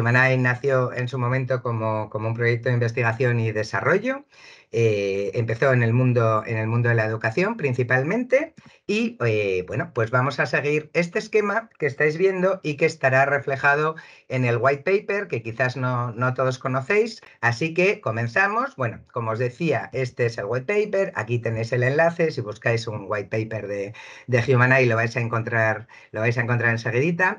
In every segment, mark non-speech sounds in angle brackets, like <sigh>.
Humanite nació en su momento como, como un proyecto de investigación y desarrollo. Eh, empezó en el, mundo, en el mundo de la educación principalmente y eh, bueno, pues vamos a seguir este esquema que estáis viendo y que estará reflejado en el white paper que quizás no, no todos conocéis. Así que comenzamos. Bueno, como os decía, este es el white paper. Aquí tenéis el enlace. Si buscáis un white paper de, de HumanEye lo vais a encontrar, lo vais a encontrar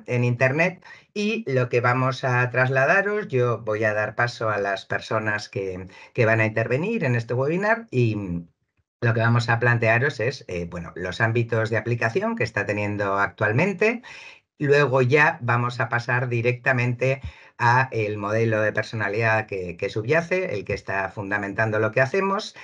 en internet. Y lo que vamos a trasladaros, yo voy a dar paso a las personas que, que van a intervenir en este webinar y lo que vamos a plantearos es, eh, bueno, los ámbitos de aplicación que está teniendo actualmente. Luego ya vamos a pasar directamente a el modelo de personalidad que, que subyace, el que está fundamentando lo que hacemos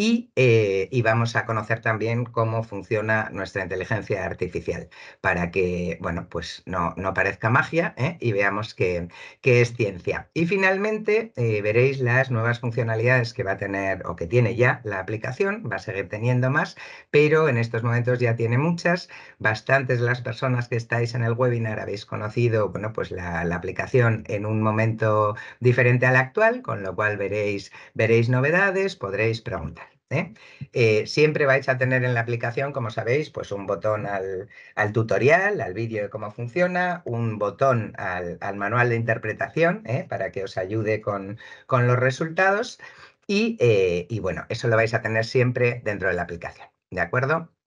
eh, y, vamos a conocer también cómo funciona nuestra inteligencia artificial para que, bueno, pues no, no parezca magia ¿eh? y veamos que, es ciencia. Y finalmente eh, veréis las nuevas funcionalidades que va a tener o que tiene ya la aplicación, va a seguir teniendo más, pero en estos momentos ya tiene muchas. Bastantes de las personas que estáis en el webinar habéis conocido, bueno, pues la, la aplicación en un momento diferente al actual, con lo cual veréis, veréis novedades, podréis preguntar. ¿Eh? Eh, siempre vais a tener en la aplicación, como sabéis, pues un botón al, tutorial, al vídeo de cómo funciona, un botón al, manual de interpretación ¿eh? para que os ayude con, con los resultados y, y, bueno, eso lo vais a tener siempre dentro de la aplicación, ¿de acuerdo?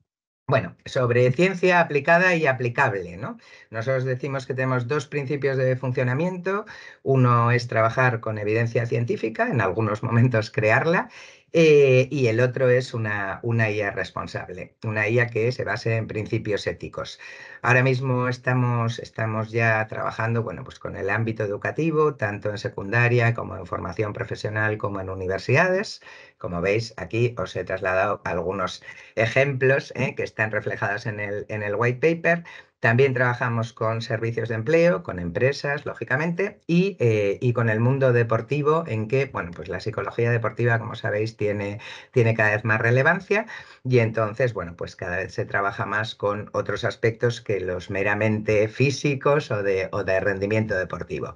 Bueno, sobre ciencia aplicada y aplicable, ¿no? Nosotros decimos que tenemos dos principios de funcionamiento. Uno es trabajar con evidencia científica, en algunos <laughs> momentos crearla, eh, y el otro es una, una, IA responsable, una IA que se base en principios éticos. Ahora mismo estamos, estamos ya trabajando bueno, pues con el ámbito educativo, tanto en secundaria como en formación profesional, como en universidades. Como veis, aquí os he trasladado algunos ejemplos eh, que están reflejados en el, en el white paper. También trabajamos con servicios de empleo, con empresas, lógicamente, eh, y, con el mundo deportivo, en que, bueno, pues la psicología deportiva, como sabéis, tiene, tiene cada vez más relevancia y entonces, bueno, pues cada vez se trabaja más con otros aspectos que los meramente físicos o de, o de rendimiento deportivo.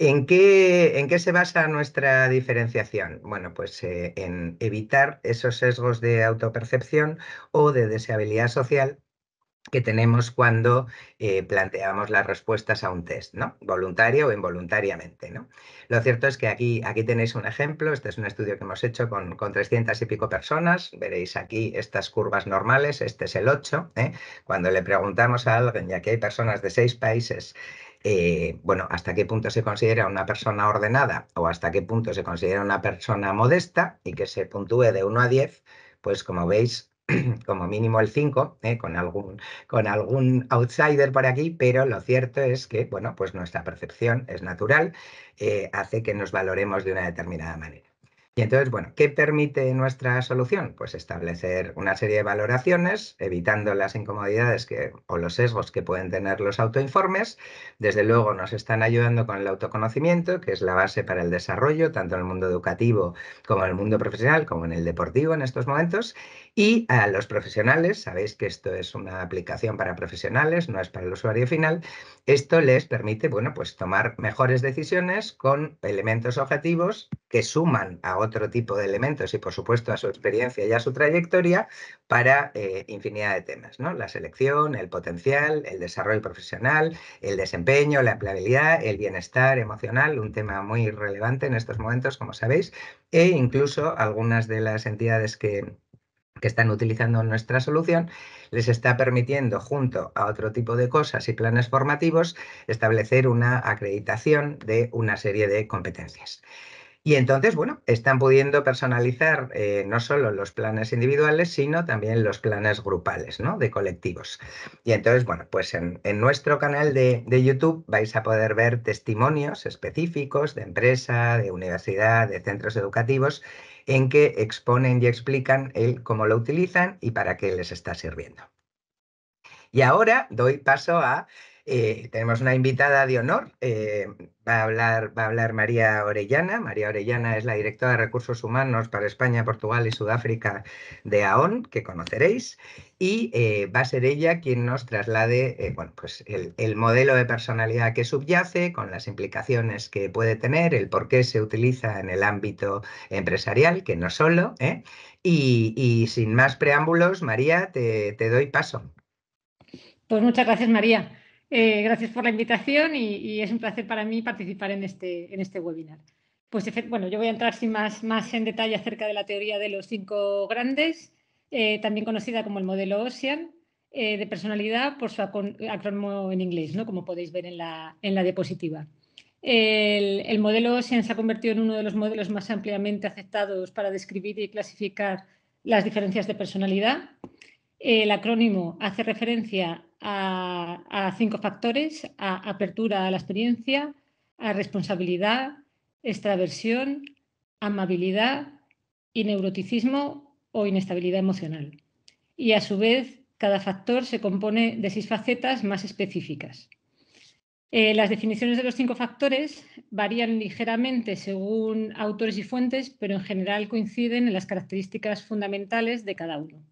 ¿En qué, ¿En qué, se basa nuestra diferenciación? Bueno, pues eh, en evitar esos sesgos de autopercepción o de deseabilidad social que tenemos cuando eh, planteamos las respuestas a un test, ¿no? Voluntario o involuntariamente, ¿no? Lo cierto es que aquí, aquí tenéis un ejemplo, este es un estudio que hemos hecho con, con 300 y pico personas, veréis aquí estas curvas normales, este es el 8, ¿eh? cuando le preguntamos a alguien, ya que hay personas de seis países, eh, bueno, hasta qué punto se considera una persona ordenada o hasta qué punto se considera una persona modesta y que se puntúe de 1 a 10, pues como veis, <clears throat> como mínimo el 5, ¿eh? con, algún, con algún outsider por aquí, pero lo cierto es que, bueno, pues nuestra percepción es natural, eh, hace que nos valoremos de una determinada manera. Y entonces, bueno, ¿qué permite nuestra solución? Pues establecer una serie de valoraciones, evitando las incomodidades que, o los sesgos que pueden tener los autoinformes. Desde luego nos están ayudando con el autoconocimiento, que es la base para el desarrollo, tanto en el mundo educativo como en el mundo profesional, como en el deportivo en estos momentos. Y a los profesionales, sabéis que esto es una aplicación para profesionales, no es para el usuario final, esto les permite, bueno, pues tomar mejores decisiones con elementos objetivos que suman a otro tipo de elementos y, por supuesto, a su experiencia y a su trayectoria para eh, infinidad de temas, ¿no? La selección, el potencial, el desarrollo profesional, el desempeño, la empleabilidad, el bienestar emocional, un tema muy relevante en estos momentos, como sabéis, e incluso algunas de las entidades que que están utilizando nuestra solución, les está permitiendo, junto a otro tipo de cosas y planes formativos, establecer una acreditación de una serie de competencias. Y entonces, bueno, están pudiendo personalizar eh, no solo los planes individuales, sino también los planes grupales, ¿no? De colectivos. Y entonces, bueno, pues en, nuestro canal de, de, YouTube vais a poder ver testimonios específicos de empresa, de universidad, de centros educativos en que exponen y explican el cómo lo utilizan y para qué les está sirviendo. Y ahora doy paso a Eh, tenemos una invitada de honor, eh, va, a hablar, María Orellana. María Orellana es la directora de Recursos Humanos para España, Portugal y Sudáfrica de AON, que conoceréis, y eh, va a ser ella quien nos traslade bueno, pues el, el, modelo de personalidad que subyace, con las implicaciones que puede tener, el por qué se utiliza en el ámbito empresarial, que no solo. Y, y, sin más preámbulos, María, te doy paso. Pues muchas gracias, María. Eh, gracias por la invitación y, es un placer para mí participar en este, en este webinar. Pues bueno, yo voy a entrar sin más, más en detalle acerca de la teoría de los cinco grandes, eh, también conocida como el modelo OSEAN, eh, de personalidad por su acrónimo en inglés, ¿no? como podéis ver en la, en la diapositiva. El, el, modelo OSEAN se ha convertido en uno de los modelos más ampliamente aceptados para describir y clasificar las diferencias de personalidad. El acrónimo hace referencia a, cinco factores, a apertura a la experiencia, a responsabilidad, extraversión, amabilidad y neuroticismo o inestabilidad emocional. Y a su vez, cada factor se compone de seis facetas más específicas. Eh, las definiciones de los cinco factores varían ligeramente según autores y fuentes, pero en general coinciden en las características fundamentales de cada uno.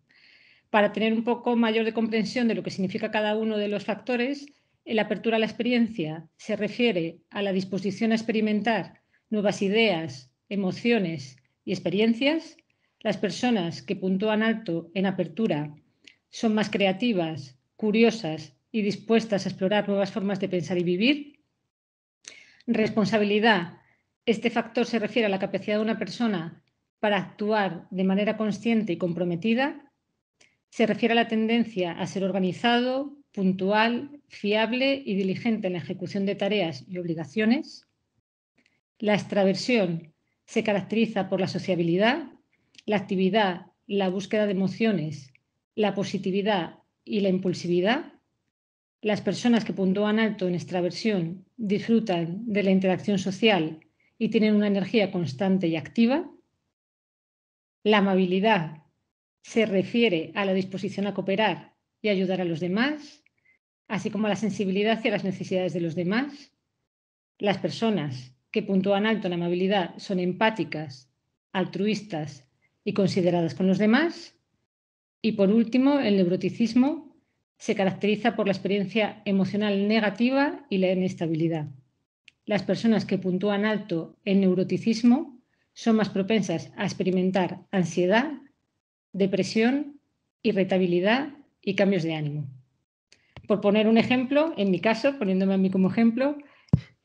Para tener un poco mayor de comprensión de lo que significa cada uno de los factores, la apertura a la experiencia se refiere a la disposición a experimentar nuevas ideas, emociones y experiencias. Las personas que puntúan alto en apertura son más creativas, curiosas y dispuestas a explorar nuevas formas de pensar y vivir. Responsabilidad. Este factor se refiere a la capacidad de una persona para actuar de manera consciente y comprometida se refiere a la tendencia a ser organizado, puntual, fiable y diligente en la ejecución de tareas y obligaciones. La extraversión se caracteriza por la sociabilidad, la actividad, la búsqueda de emociones, la positividad y la impulsividad. Las personas que puntúan alto en extraversión disfrutan de la interacción social y tienen una energía constante y activa. La amabilidad se refiere a la disposición a cooperar y ayudar a los demás, así como a la sensibilidad hacia las necesidades de los demás. Las personas que puntúan alto en amabilidad son empáticas, altruistas y consideradas con los demás. Y por último, el neuroticismo se caracteriza por la experiencia emocional negativa y la inestabilidad. Las personas que puntúan alto en neuroticismo son más propensas a experimentar ansiedad depresión, irritabilidad y cambios de ánimo. Por poner un ejemplo, en mi caso, poniéndome a mí como ejemplo,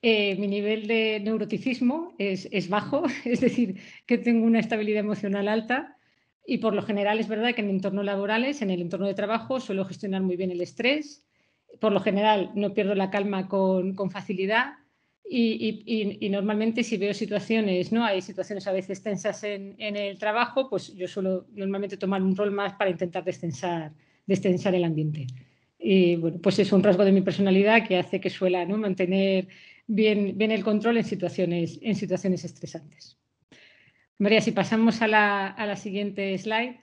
eh, mi nivel de neuroticismo es, es, bajo, <laughs> es decir, que tengo una estabilidad emocional alta y por lo general es verdad que en entornos laborales, en el entorno de trabajo, suelo gestionar muy bien el estrés. Por lo general no pierdo la calma con, con facilidad y, normalmente si veo situaciones, ¿no? Hay situaciones a veces tensas en, el trabajo, pues yo suelo normalmente tomar un rol más para intentar destensar, destensar el ambiente. Y bueno, pues es un rasgo de mi personalidad que hace que suela ¿no? mantener bien, bien el control en situaciones, en situaciones estresantes. María, si pasamos a la, a la siguiente slide.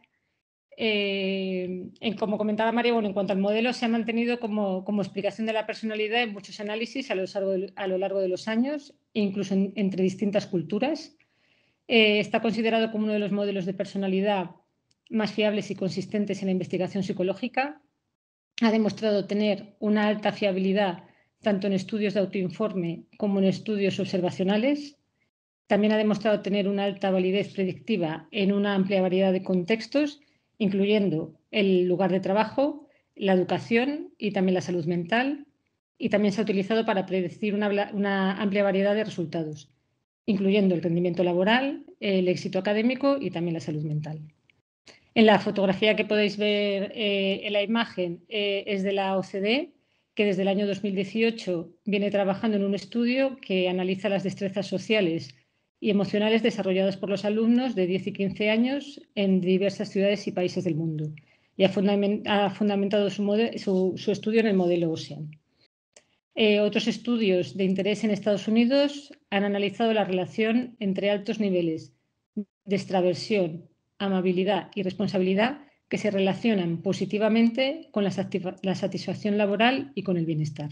Eh, como comentaba María, bueno, en cuanto al modelo, se ha mantenido como, explicación de la personalidad en muchos análisis a lo largo de, a lo largo de los años, incluso entre distintas culturas. Eh, está considerado como uno de los modelos de personalidad más fiables y consistentes en la investigación psicológica. Ha demostrado tener una alta fiabilidad tanto en estudios de autoinforme como en estudios observacionales. También ha demostrado tener una alta validez predictiva en una amplia variedad de contextos incluyendo el lugar de trabajo, la educación y también la salud mental. Y también se ha utilizado para predecir una, amplia variedad de resultados, incluyendo el rendimiento laboral, el éxito académico y también la salud mental. En la fotografía que podéis ver eh, en la imagen eh, es de la OCDE, que desde el año 2018 viene trabajando en un estudio que analiza las destrezas sociales y emocionales desarrollados por los alumnos de 10 y 15 años en diversas ciudades y países del mundo y ha, fundamentado su, estudio en el modelo OSEAN. Eh, otros estudios de interés en Estados Unidos han analizado la relación entre altos niveles de extraversión, amabilidad y responsabilidad que se relacionan positivamente con la satisfacción laboral y con el bienestar.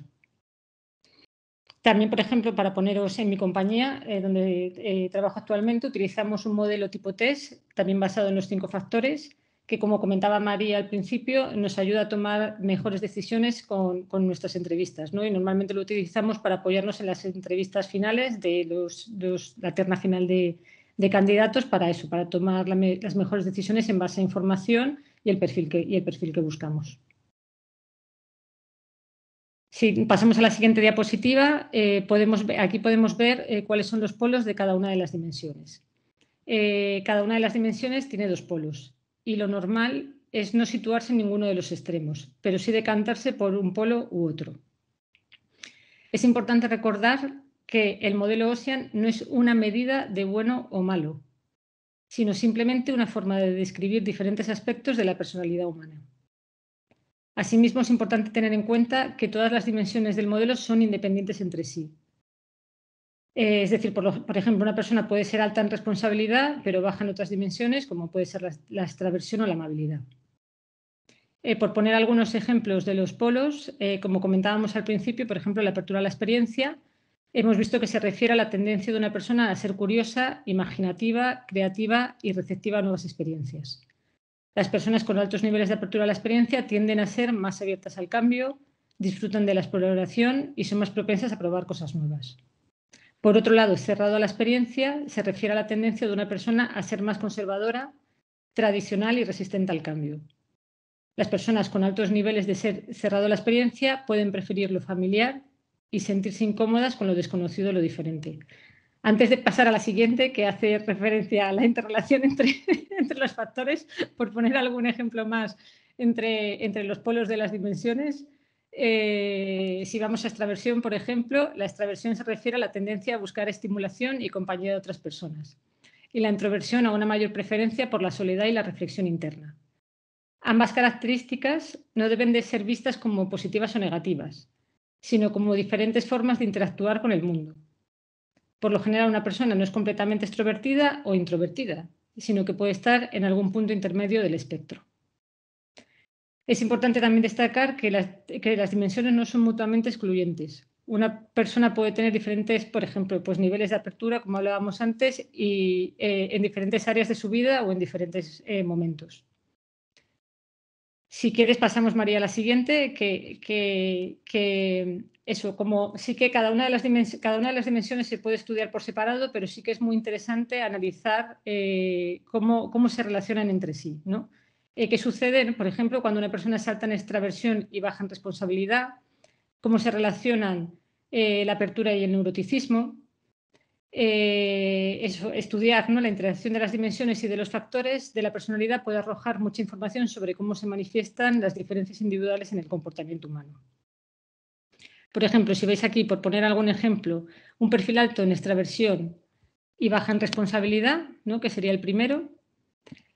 También, por ejemplo, para poneros en mi compañía, eh, donde eh, trabajo actualmente, utilizamos un modelo tipo test, también basado en los cinco factores, que, como comentaba María al principio, nos ayuda a tomar mejores decisiones con, nuestras entrevistas. ¿no? Y normalmente lo utilizamos para apoyarnos en las entrevistas finales de los, la terna final de, candidatos para eso, para tomar las mejores decisiones en base a información y el perfil que, y el perfil que buscamos. Si pasamos a la siguiente diapositiva, eh, podemos, aquí podemos ver eh, cuáles son los polos de cada una de las dimensiones. Eh, cada una de las dimensiones tiene dos polos y lo normal es no situarse en ninguno de los extremos, pero sí decantarse por un polo u otro. Es importante recordar que el modelo Ocean no es una medida de bueno o malo, sino simplemente una forma de describir diferentes aspectos de la personalidad humana. Asimismo, es importante tener en cuenta que todas las dimensiones del modelo son independientes entre sí. Eh, es decir, por, ejemplo, una persona puede ser alta en responsabilidad, pero baja en otras dimensiones, como puede ser la, extraversión o la amabilidad. Eh, por poner algunos ejemplos de los polos, eh, como comentábamos al principio, por ejemplo, la apertura a la experiencia, hemos visto que se refiere a la tendencia de una persona a ser curiosa, imaginativa, creativa y receptiva a nuevas experiencias. Las personas con altos niveles de apertura a la experiencia tienden a ser más abiertas al cambio, disfrutan de la exploración y son más propensas a probar cosas nuevas. Por otro lado, cerrado a la experiencia se refiere a la tendencia de una persona a ser más conservadora, tradicional y resistente al cambio. Las personas con altos niveles de ser cerrado a la experiencia pueden preferir lo familiar y sentirse incómodas con lo desconocido o lo diferente. Antes de pasar a la siguiente, que hace referencia a la interrelación entre, <laughs> entre los factores, por poner algún ejemplo más entre, entre los polos de las dimensiones, eh, si vamos a extraversión, por ejemplo, la extraversión se refiere a la tendencia a buscar estimulación y compañía de otras personas, y la introversión a una mayor preferencia por la soledad y la reflexión interna. Ambas características no deben de ser vistas como positivas o negativas, sino como diferentes formas de interactuar con el mundo. Por lo general, una persona no es completamente extrovertida o introvertida, sino que puede estar en algún punto intermedio del espectro. Es importante también destacar que las, dimensiones no son mutuamente excluyentes. Una persona puede tener diferentes, por ejemplo, pues niveles de apertura, como hablábamos antes, y eh, en diferentes áreas de su vida o en diferentes eh, momentos. Si quieres, pasamos, María, a la siguiente, que, eso, como sí que cada una, de las cada una de las dimensiones se puede estudiar por separado, pero sí que es muy interesante analizar eh, cómo, cómo, se relacionan entre sí. ¿no? Eh, ¿Qué sucede, por ejemplo, cuando una persona salta en extraversión y baja en responsabilidad? ¿Cómo se relacionan eh, la apertura y el neuroticismo? Eh, estudiar la interacción de las dimensiones y de los factores de la personalidad puede arrojar mucha información sobre cómo se manifiestan las diferencias individuales en el comportamiento humano. Por ejemplo, si veis aquí, por poner algún ejemplo, un perfil alto en extraversión y baja en responsabilidad, ¿no? que sería el primero,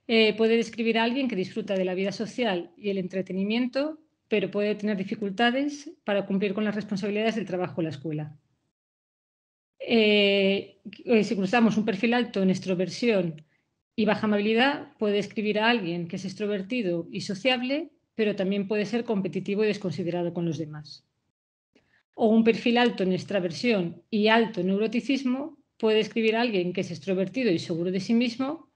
eh, puede describir a alguien que disfruta de la vida social y el entretenimiento, pero puede tener dificultades para cumplir con las responsabilidades del trabajo en la escuela. Eh, eh, si cruzamos un perfil alto en extroversión y baja amabilidad, puede describir a alguien que es extrovertido y sociable, pero también puede ser competitivo y desconsiderado con los demás. O un perfil alto en extraversión y alto en neuroticismo puede describir a alguien que es extrovertido y seguro de sí mismo,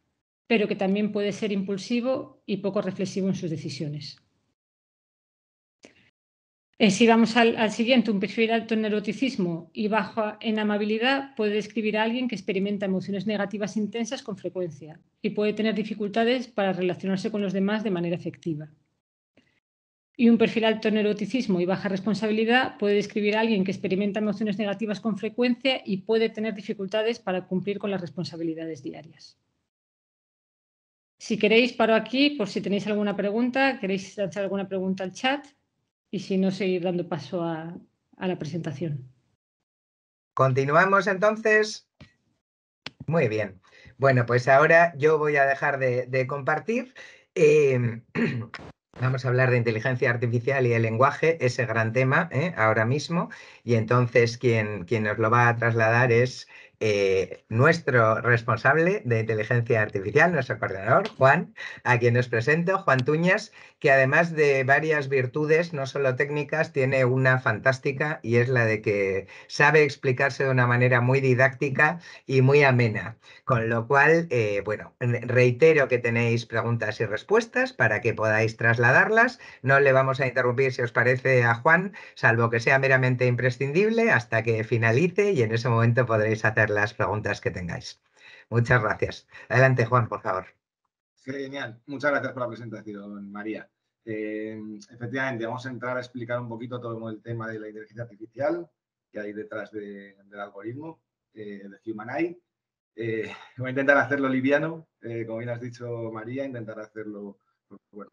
pero que también puede ser impulsivo y poco reflexivo en sus decisiones. Eh, si vamos al, siguiente, un perfil alto en eroticismo y bajo en amabilidad puede describir a alguien que experimenta emociones negativas intensas con frecuencia y puede tener dificultades para relacionarse con los demás de manera efectiva. Y un perfil alto en eroticismo y baja responsabilidad puede describir a alguien que experimenta emociones negativas con frecuencia y puede tener dificultades para cumplir con las responsabilidades diarias. Si queréis, paro aquí por si tenéis alguna pregunta, queréis hacer alguna pregunta al chat y si no, seguir dando paso a, la presentación. Continuamos entonces. Muy bien. Bueno, pues ahora yo voy a dejar de, compartir. Em, <clears throat> vamos a hablar de inteligencia artificial y el lenguaje, ese gran tema ¿eh? ahora mismo. Y entonces quien, quien nos lo va a trasladar es eh, nuestro responsable de inteligencia artificial, nuestro coordinador, Juan, a quien os presento, Juan Tuñas, que además de varias virtudes, no solo técnicas, tiene una fantástica y es la de que sabe explicarse de una manera muy didáctica y muy amena. Con lo cual, eh, bueno, reitero que tenéis preguntas y respuestas para que podáis trasladarlas. No le vamos a interrumpir, si os parece, a Juan, salvo que sea meramente imprescindible, hasta que finalice y en ese momento podréis hacer las preguntas que tengáis. Muchas gracias. Adelante, Juan, por favor. Genial. Muchas gracias por la presentación, María. Eh, efectivamente, vamos a entrar a explicar un poquito todo el tema de la inteligencia artificial que hay detrás del algoritmo eh, de HumanEye. Eh, <laughs> voy a intentar hacerlo liviano, como bien has dicho María, intentar hacerlo, bueno,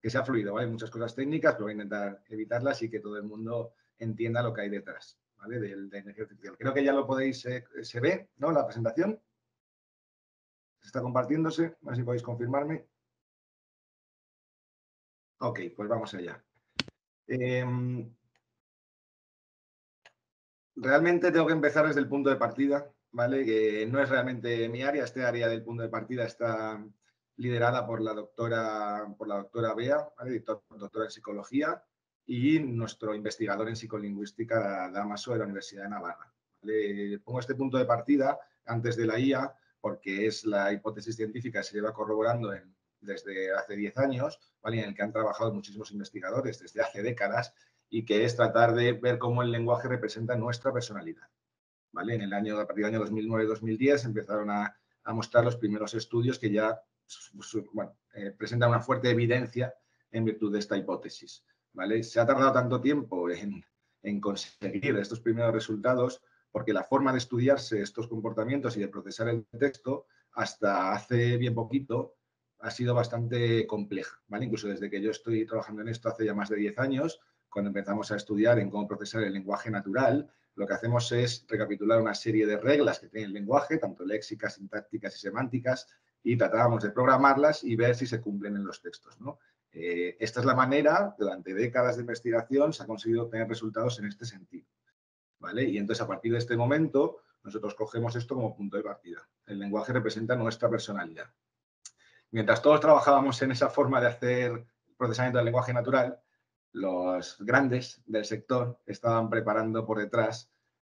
que sea fluido, ¿vale? Muchas cosas técnicas, pero voy a intentar evitarlas y que todo el mundo entienda lo que hay detrás, ¿vale? De, de energía artificial. Creo que ya lo podéis, se ve, ¿no? La presentación. Se está compartiéndose, a ver si podéis confirmarme. Ok, pues vamos allá. Em, realmente tengo que empezar desde el punto de partida, ¿vale? Que no es realmente mi área, este área del punto de partida está liderada por la doctora, por la doctora Bea, doctora en psicología, y nuestro investigador en psicolingüística, Damaso, de la Universidad de Navarra. Pongo este punto de partida antes de la IA porque es la hipótesis científica que se lleva corroborando desde hace 10 años, ¿vale? en el que han trabajado muchísimos investigadores desde hace décadas y que es tratar de ver cómo el lenguaje representa nuestra personalidad. ¿vale? En el año, a partir del año 2009-2010 empezaron a, mostrar los primeros estudios que ya eh, presentan una fuerte evidencia en virtud de esta hipótesis. ¿vale? Se ha tardado tanto tiempo en, en conseguir estos primeros resultados porque la forma de estudiarse estos comportamientos y de procesar el texto hasta hace bien poquito ha sido bastante compleja, ¿vale? Incluso desde que yo estoy trabajando en esto hace ya más de 10 años, cuando empezamos a estudiar en cómo procesar el lenguaje natural, lo que hacemos es recapitular una serie de reglas que tiene el lenguaje, tanto léxicas, sintácticas y semánticas, y tratábamos de programarlas y ver si se cumplen en los textos, ¿no? Eh, esta es la manera, durante décadas de investigación, se ha conseguido obtener resultados en este sentido. ¿vale? Y entonces, a partir de este momento, nosotros cogemos esto como punto de partida. El lenguaje representa nuestra personalidad. Mientras todos trabajábamos en esa forma de hacer procesamiento del lenguaje natural, los grandes del sector estaban preparando por detrás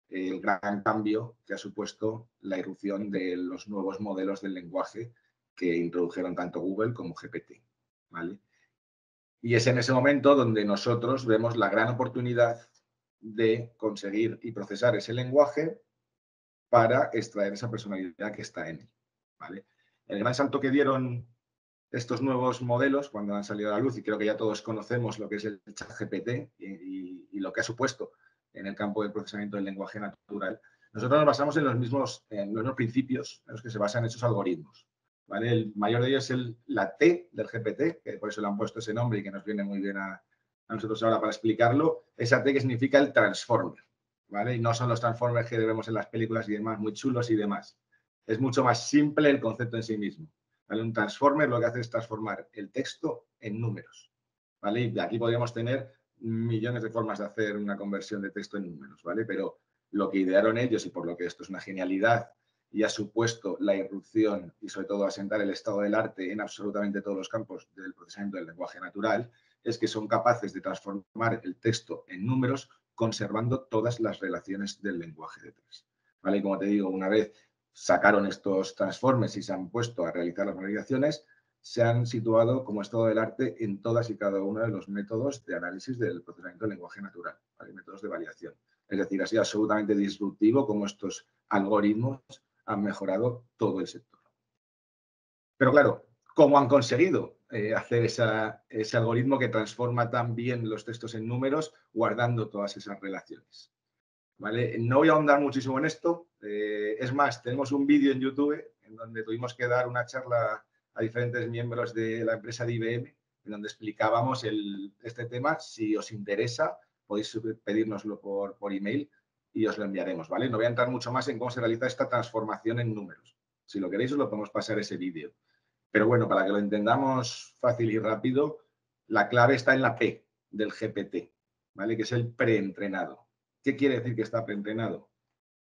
el gran cambio que ha supuesto la irrupción de los nuevos modelos del lenguaje que introdujeron tanto Google como GPT. ¿vale? Y es en ese momento donde nosotros vemos la gran oportunidad de conseguir y procesar ese lenguaje para extraer esa personalidad que está en él. ¿vale? El gran salto que dieron estos nuevos modelos cuando han salido a la luz, y creo que ya todos conocemos lo que es el chat GPT y, lo que ha supuesto en el campo del procesamiento del lenguaje natural, nosotros nos basamos en los mismos, en principios en los que se basan esos algoritmos. ¿vale? El mayor de ellos es la T del GPT, que por eso le han puesto ese nombre y que nos viene muy bien a, a nosotros ahora para explicarlo. Esa T que significa el transformer. ¿vale? Y no son los transformers que vemos en las películas y demás, muy chulos y demás es mucho más simple el concepto en sí mismo. Un transformer lo que hace es transformar el texto en números. ¿vale? Y aquí podríamos tener millones de formas de hacer una conversión de texto en números, ¿vale? Pero lo que idearon ellos y por lo que esto es una genialidad y ha supuesto la irrupción y sobre todo asentar el estado del arte en absolutamente todos los campos del procesamiento del lenguaje natural, es que son capaces de transformar el texto en números conservando todas las relaciones del lenguaje detrás. ¿Vale? Y como te digo, una vez sacaron estos transformes y se han puesto a realizar las validaciones, se han situado como estado del arte en todas y cada uno de los métodos de análisis del procesamiento del lenguaje natural, métodos de validación. Es decir, ha sido absolutamente disruptivo como estos algoritmos han mejorado todo el sector. Pero claro, ¿cómo han conseguido eh, hacer ese algoritmo que transforma tan bien los textos en números guardando todas esas relaciones? No voy a ahondar muchísimo en esto. Eh, es más, tenemos un vídeo en YouTube en donde tuvimos que dar una charla a diferentes miembros de la empresa de IBM, en donde explicábamos este tema. Si os interesa, podéis pedírnoslo por, por email y os lo enviaremos, ¿vale? No voy a entrar mucho más en cómo se realiza esta transformación en números. Si lo queréis, os lo podemos pasar ese vídeo. Pero bueno, para que lo entendamos fácil y rápido, la clave está en la P del GPT, ¿vale? Que es el preentrenado. ¿Qué quiere decir que está preentrenado?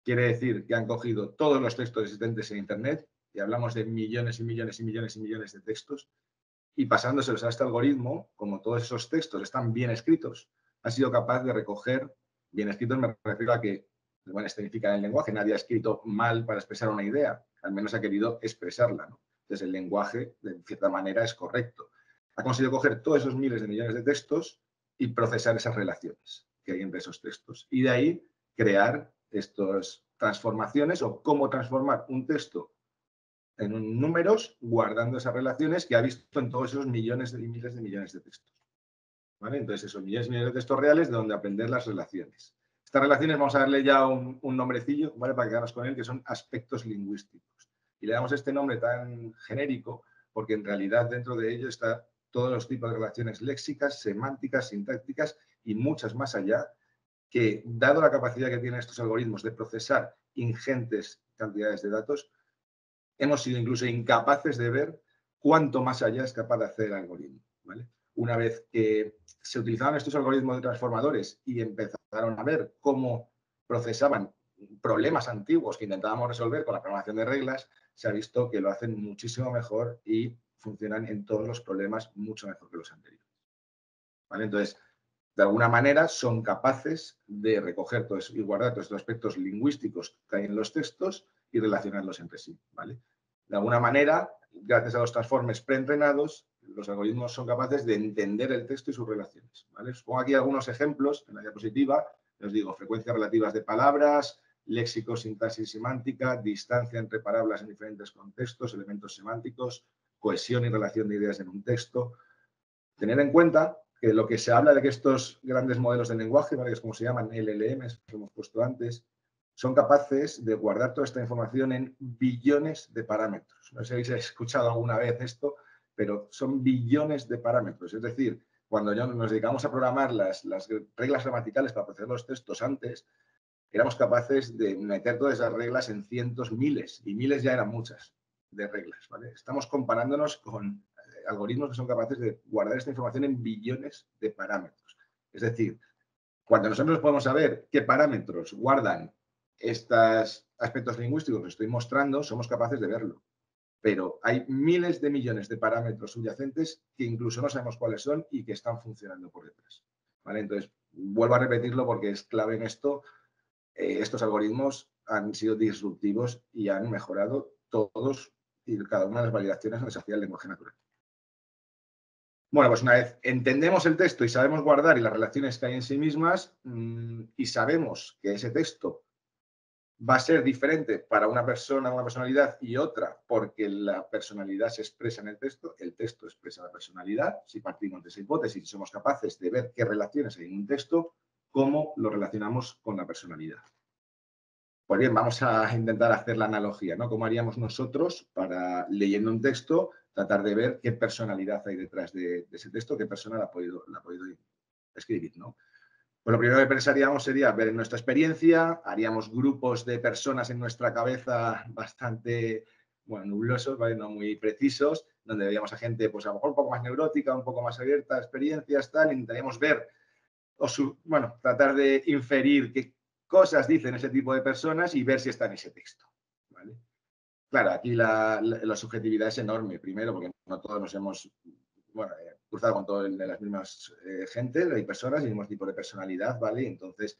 Quiere decir que han cogido todos los textos existentes en Internet, y hablamos de millones y millones y millones y millones de textos, y pasándoselos a este algoritmo, como todos esos textos están bien escritos, ha sido capaz de recoger, bien escritos me refiero a que, bueno, significa en el lenguaje, nadie ha escrito mal para expresar una idea, al menos ha querido expresarla. Entonces el lenguaje, de cierta manera, es correcto. Ha conseguido coger todos esos miles de millones de textos y procesar esas relaciones que hay entre esos textos. Y de ahí crear estas transformaciones o cómo transformar un texto en números guardando esas relaciones que ha visto en todos esos millones de miles de millones de textos. ¿Vale? Entonces, esos millones y millones de textos reales de donde aprender las relaciones. Estas relaciones vamos a darle ya un, nombrecillo, ¿vale? Para quedarnos con él, que son aspectos lingüísticos. Y le damos este nombre tan genérico porque en realidad dentro de ello está todos los tipos de relaciones léxicas, semánticas, sintácticas y muchas más allá, que dado la capacidad que tienen estos algoritmos de procesar ingentes cantidades de datos, hemos sido incluso incapaces de ver cuánto más allá es capaz de hacer el algoritmo. Una vez que se utilizaban estos algoritmos de transformadores y empezaron a ver cómo procesaban problemas antiguos que intentábamos resolver con la programación de reglas, se ha visto que lo hacen muchísimo mejor y funcionan en todos los problemas mucho mejor que los anteriores. Entonces, de alguna manera son capaces de recoger todos y guardar todos estos aspectos lingüísticos que hay en los textos y relacionarlos entre sí. ¿vale? De alguna manera, gracias a los transformes preentrenados, los algoritmos son capaces de entender el texto y sus relaciones. ¿vale? Pongo aquí algunos ejemplos en la diapositiva. Os digo, frecuencias relativas de palabras, léxico, sintaxis semántica, distancia entre palabras en diferentes contextos, elementos semánticos, cohesión y relación de ideas en un texto. Tener en cuenta que lo que se habla de que estos grandes modelos de lenguaje, que es como se llaman LLMs, que hemos puesto antes, son capaces de guardar toda esta información en billones de parámetros. No sé si habéis escuchado alguna vez esto, pero son billones de parámetros. Es decir, cuando nos dedicamos a programar las, las reglas gramaticales para procesar los textos antes, éramos capaces de meter todas esas reglas en cientos, miles, y miles ya eran muchas de reglas. ¿vale? Estamos comparándonos con algoritmos que son capaces de guardar esta información en billones de parámetros. Es decir, cuando nosotros podemos saber qué parámetros guardan estos aspectos lingüísticos que estoy mostrando, somos capaces de verlo. Pero hay miles de millones de parámetros subyacentes que incluso no sabemos cuáles son y que están funcionando por detrás. ¿vale? Entonces, vuelvo a repetirlo porque es clave en esto eh, estos algoritmos han sido disruptivos y han mejorado todos y cada una de las validaciones en hacía el lenguaje natural. Bueno, pues una vez entendemos el texto y sabemos guardar y las relaciones que hay en sí mismas mm, y sabemos que ese texto va a ser diferente para una persona, una personalidad y otra, porque la personalidad se expresa en el texto, el texto expresa la personalidad. Si partimos de esa hipótesis y somos capaces de ver qué relaciones hay en un texto, cómo lo relacionamos con la personalidad. Pues bien, vamos a intentar hacer la analogía, ¿no? ¿Cómo haríamos nosotros para, leyendo un texto, tratar de ver qué personalidad hay detrás de, ese texto, qué persona la ha podido, escribir, ¿no? Pues lo primero que pensaríamos sería ver nuestra experiencia, haríamos grupos de personas en nuestra cabeza bastante bueno, nublosos, no muy precisos, donde veíamos a gente pues a lo mejor un poco más neurótica, un poco más abierta, experiencias, tal, intentaríamos ver o bueno, tratar de inferir qué cosas dicen ese tipo de personas y ver si está en ese texto. Claro, aquí la, subjetividad es enorme, primero, porque no todos nos hemos eh, cruzado con todas las mismas eh, gente, hay personas y mismo tipo de personalidad, ¿vale? Entonces,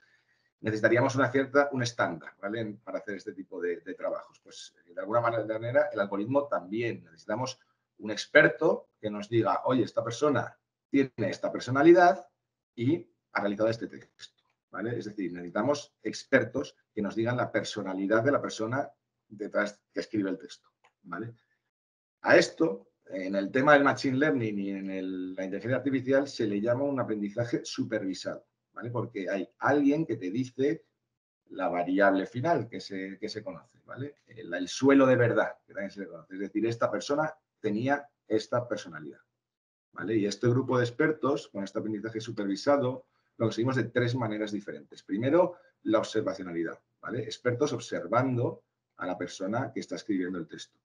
necesitaríamos una cierta, un estándar, ¿vale? Para hacer este tipo de, de trabajos. Pues, de alguna manera, el algoritmo también. Necesitamos un experto que nos diga, oye, esta persona tiene esta personalidad y ha realizado este texto. ¿vale? Es decir, necesitamos expertos que nos digan la personalidad de la persona detrás que escribe el texto. ¿vale? A esto, en el tema del Machine Learning y en la inteligencia artificial, se le llama un aprendizaje supervisado, ¿vale? porque hay alguien que te dice la variable final que se, que se conoce, ¿vale? El, el, suelo de verdad, que también se le conoce. Es decir, esta persona tenía esta personalidad. ¿vale? Y este grupo de expertos, con este aprendizaje supervisado, lo conseguimos de tres maneras diferentes. Primero, la observacionalidad, ¿vale? Expertos observando a la persona que está escribiendo el texto.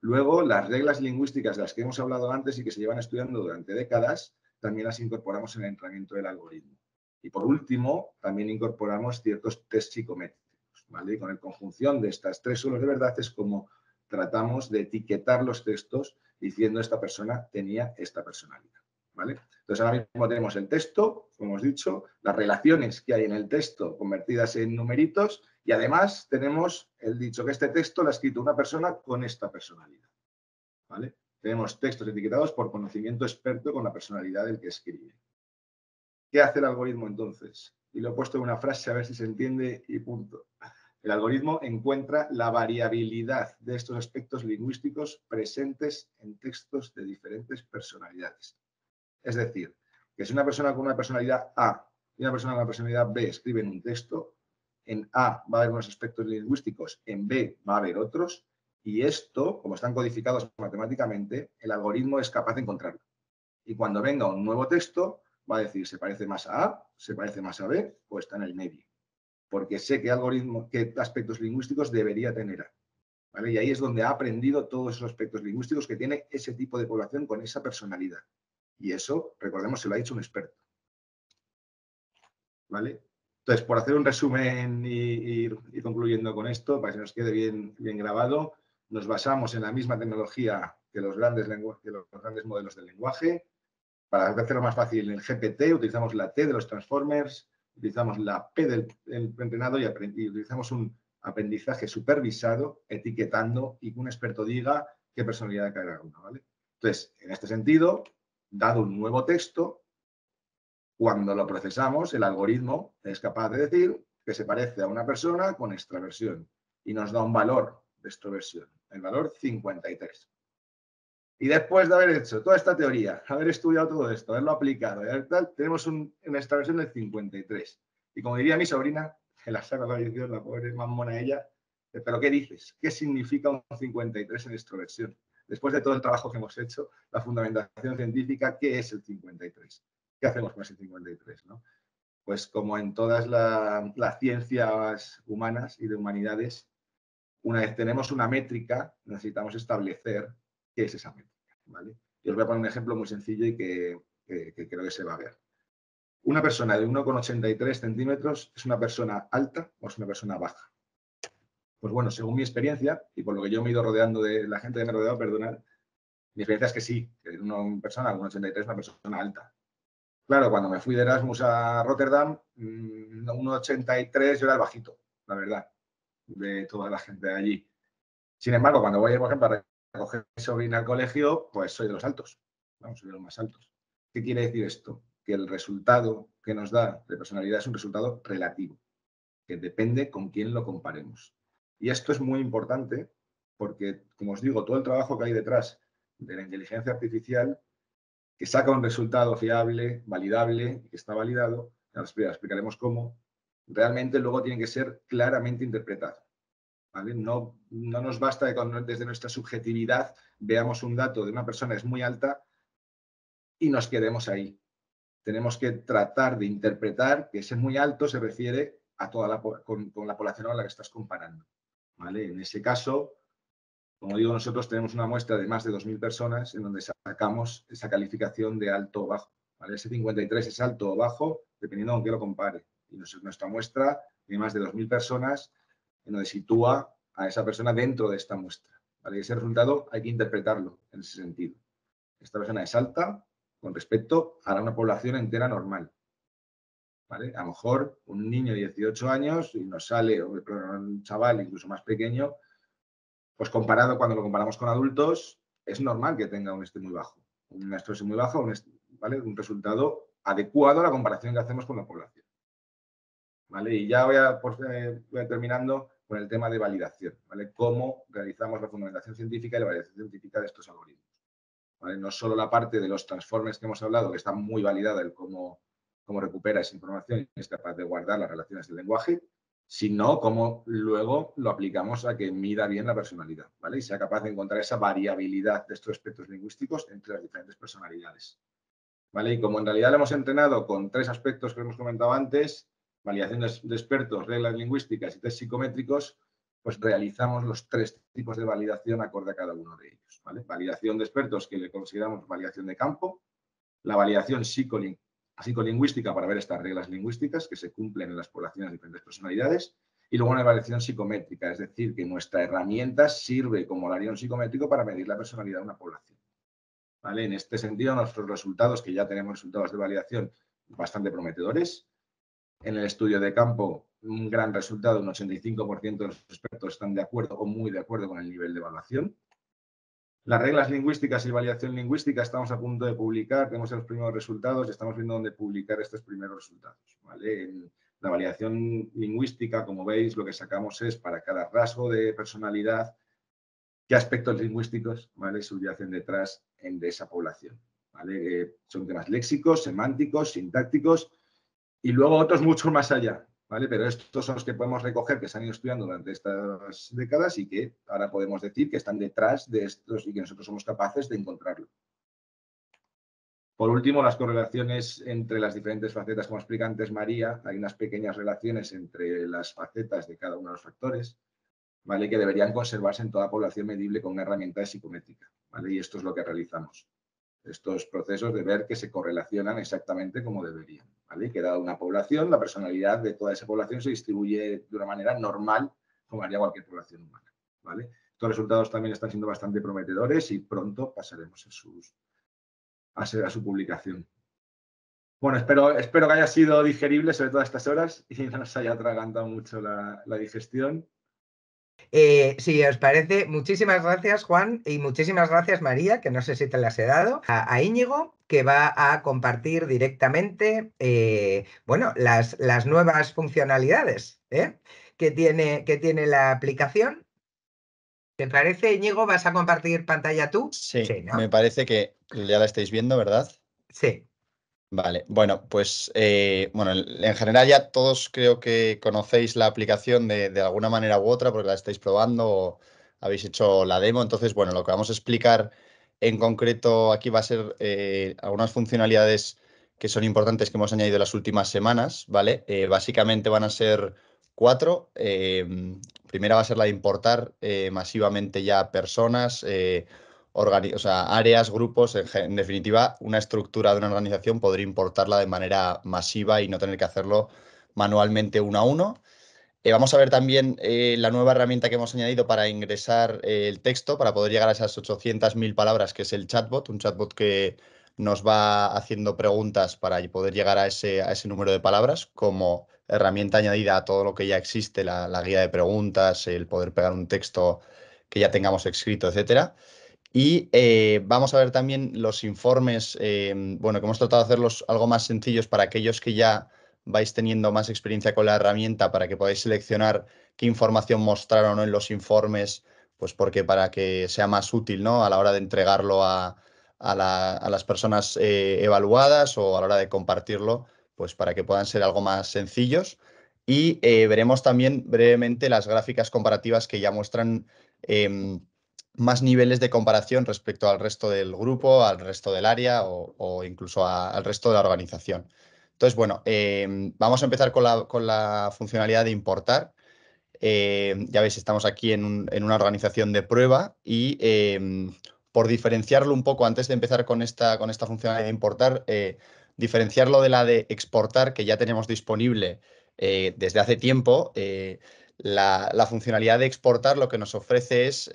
Luego, las reglas lingüísticas de las que hemos hablado antes y que se llevan estudiando durante décadas, también las incorporamos en el entrenamiento del algoritmo. Y por último, también incorporamos ciertos test psicométricos. ¿vale? Y con la conjunción de estas tres suelos de verdad es como tratamos de etiquetar los textos diciendo esta persona tenía esta personalidad. ¿vale? Entonces ahora mismo tenemos el texto, como hemos dicho, las relaciones que hay en el texto convertidas en numeritos y además tenemos el dicho que este texto lo ha escrito una persona con esta personalidad. ¿vale? Tenemos textos etiquetados por conocimiento experto con la personalidad del que escribe. ¿Qué hace el algoritmo entonces? Y lo he puesto en una frase a ver si se entiende y punto. El algoritmo encuentra la variabilidad de estos aspectos lingüísticos presentes en textos de diferentes personalidades. Es decir, que si una persona con una personalidad A y una persona con una personalidad B escriben un texto, en A va a haber unos aspectos lingüísticos, en B va a haber otros, y esto, como están codificados matemáticamente, el algoritmo es capaz de encontrarlo. Y cuando venga un nuevo texto, va a decir, se parece más a A, se parece más a B o está en el medio. Porque sé qué algoritmo, qué aspectos lingüísticos debería tener A. ¿vale? Y ahí es donde ha aprendido todos esos aspectos lingüísticos que tiene ese tipo de población con esa personalidad. Y eso, recordemos, se lo ha dicho un experto. ¿Vale? Entonces, por hacer un resumen y, concluyendo con esto, para que nos quede bien, grabado, nos basamos en la misma tecnología que los grandes, modelos del lenguaje. Para hacerlo más fácil, en el GPT utilizamos la T de los transformers, utilizamos la P del, entrenado y, utilizamos un aprendizaje supervisado, etiquetando y que un experto diga qué personalidad cada uno. Entonces, en este sentido, dado un nuevo texto, cuando lo procesamos, el algoritmo es capaz de decir que se parece a una persona con extraversión y nos da un valor de extroversión, el valor 53. Y después de haber hecho toda esta teoría, haber estudiado todo esto, haberlo aplicado, tenemos un, una extraversión del 53. Y como diría mi sobrina, que la saca la edición, la pobre mamona ella, pero ¿qué dices? ¿Qué significa un 53 en extroversión? después de todo el trabajo que hemos hecho, la fundamentación científica, ¿qué es el 53? ¿Qué hacemos con ese 53? Pues como en todas las ciencias humanas y de humanidades, una vez tenemos una métrica, necesitamos establecer qué es esa métrica. Y os voy a poner un ejemplo muy sencillo y que, que creo que se va a ver. Una persona de 1,83 centímetros es una persona alta o es una persona baja. Pues bueno, según mi experiencia y por lo que yo me he ido rodeando de la gente que me ha rodeado, perdonad, mi experiencia es que sí, que una persona, un 83 es una persona alta. Claro, cuando me fui de Erasmus a Rotterdam, mm, un 83 yo era el bajito, la verdad, de toda la gente de allí. Sin embargo, cuando voy, por ejemplo, a recoger sobrina al colegio, pues soy de los altos, vamos, soy de los más altos. ¿Qué quiere decir esto? Que el resultado que nos da de personalidad es un resultado relativo, que depende con quién lo comparemos. Y esto es muy importante porque, como os digo, todo el trabajo que hay detrás de la inteligencia artificial, que saca un resultado fiable, validable, que está validado, explicaremos cómo, realmente luego tiene que ser claramente interpretado. No, no nos basta que desde nuestra subjetividad veamos un dato de una persona es muy alta y nos quedemos ahí. Tenemos que tratar de interpretar que ese muy alto se refiere a toda la, con, con la población a la que estás comparando. En ese caso, como digo, nosotros tenemos una muestra de más de 2.000 personas en donde sacamos esa calificación de alto o bajo. Ese 53 es alto o bajo, dependiendo con qué lo compare. Y nuestra muestra de más de 2.000 personas en donde sitúa a esa persona dentro de esta muestra. Ese resultado hay que interpretarlo en ese sentido. Esta persona es alta con respecto a una población entera normal. A lo mejor un niño de 18 años y nos sale, un chaval incluso más pequeño, pues comparado cuando lo comparamos con adultos, es normal que tenga un este muy bajo, un estrés muy bajo, un, ¿vale? un resultado adecuado a la comparación que hacemos con la población. ¿Vale? Y ya voy, a, eh, voy terminando con el tema de validación, ¿vale? Cómo realizamos la fundamentación científica y la validación científica de estos algoritmos. ¿vale? No solo la parte de los transformes que hemos hablado, que está muy validada el cómo cómo recupera esa información y es capaz de guardar las relaciones del lenguaje, sino cómo luego lo aplicamos a que mida bien la personalidad, ¿vale? Y sea capaz de encontrar esa variabilidad de estos aspectos lingüísticos entre las diferentes personalidades. ¿Vale? Y como en realidad lo hemos entrenado con tres aspectos que hemos comentado antes, validación de expertos, reglas lingüísticas y test psicométricos, pues realizamos los tres tipos de validación acorde a cada uno de ellos. ¿vale? Validación de expertos que le consideramos validación de campo, la validación psicolingüística psicolingüística para ver estas reglas lingüísticas que se cumplen en las poblaciones de diferentes personalidades Y luego una evaluación psicométrica, es decir, que nuestra herramienta sirve como arión psicométrico para medir la personalidad de una población. ¿Vale? En este sentido, nuestros resultados, que ya tenemos resultados de validación bastante prometedores, en el estudio de campo, un gran resultado, un 85% de los expertos están de acuerdo o muy de acuerdo con el nivel de evaluación. Las reglas lingüísticas y validación lingüística estamos a punto de publicar, tenemos los primeros resultados y estamos viendo dónde publicar estos primeros resultados. ¿vale? En la validación lingüística, como veis, lo que sacamos es para cada rasgo de personalidad qué aspectos lingüísticos ¿vale? subyacen detrás de esa población. ¿vale? Eh, son temas léxicos, semánticos, sintácticos y luego otros mucho más allá. ¿Vale? Pero estos son los que podemos recoger, que se han ido estudiando durante estas décadas y que ahora podemos decir que están detrás de estos y que nosotros somos capaces de encontrarlo. Por último, las correlaciones entre las diferentes facetas, como explica antes María, hay unas pequeñas relaciones entre las facetas de cada uno de los factores, ¿vale? que deberían conservarse en toda población medible con una herramienta de psicométrica. ¿vale? Y esto es lo que realizamos estos procesos de ver que se correlacionan exactamente como deberían. ¿vale? Que dada una población, la personalidad de toda esa población se distribuye de una manera normal, como haría cualquier población humana. ¿vale? Estos resultados también están siendo bastante prometedores y pronto pasaremos a, sus, a, su publicación. Bueno, espero, espero que haya sido digerible sobre todas estas horas y no nos haya atragantado mucho la digestión. Eh, si os parece, muchísimas gracias Juan y muchísimas gracias María, que no sé si te las he dado, a, Íñigo, que va a compartir directamente, eh, bueno, las, las, nuevas funcionalidades ¿eh? que, tiene, que tiene la aplicación. ¿Te parece, Íñigo? ¿Vas a compartir pantalla tú? Sí, me parece que ya la estáis viendo, ¿verdad? Sí. Vale, bueno, pues eh, bueno, en general ya todos creo que conocéis la aplicación de, alguna manera u otra porque la estáis probando o habéis hecho la demo. Entonces, bueno, lo que vamos a explicar en concreto aquí va a ser eh, algunas funcionalidades que son importantes que hemos añadido las últimas semanas, ¿vale? Eh, básicamente van a ser cuatro. primera va a ser la de importar masivamente ya personas o sea, áreas, grupos, en, definitiva, una estructura de una organización podría importarla de manera masiva y no tener que hacerlo manualmente uno a uno. Eh, vamos a ver también eh, la nueva herramienta que hemos añadido para ingresar eh, el texto, para poder llegar a esas 800.000 palabras, que es el chatbot, un chatbot que nos va haciendo preguntas para poder llegar a ese, a ese número de palabras como herramienta añadida a todo lo que ya existe, la, la guía de preguntas, el poder pegar un texto que ya tengamos escrito, etcétera. Y eh, vamos a ver también los informes, eh, bueno, que hemos tratado de hacerlos algo más sencillos para aquellos que ya vais teniendo más experiencia con la herramienta, para que podáis seleccionar qué información mostrar o no en los informes, pues porque para que sea más útil ¿no? a la hora de entregarlo a, las personas eh, evaluadas o a la hora de compartirlo, pues para que puedan ser algo más sencillos. Y veremos también brevemente las gráficas comparativas que ya muestran em, más niveles de comparación respecto al resto del grupo, al resto del área o, incluso al resto de la organización. Entonces, bueno, em, vamos a empezar con la, funcionalidad de importar. Em, ya veis, estamos aquí en, una organización de prueba y em, por diferenciarlo un poco, antes de empezar con esta, con esta funcionalidad de importar, eh, diferenciarlo de la de exportar que ya tenemos disponible eh, desde hace tiempo, eh, la, la, funcionalidad de exportar lo que nos ofrece es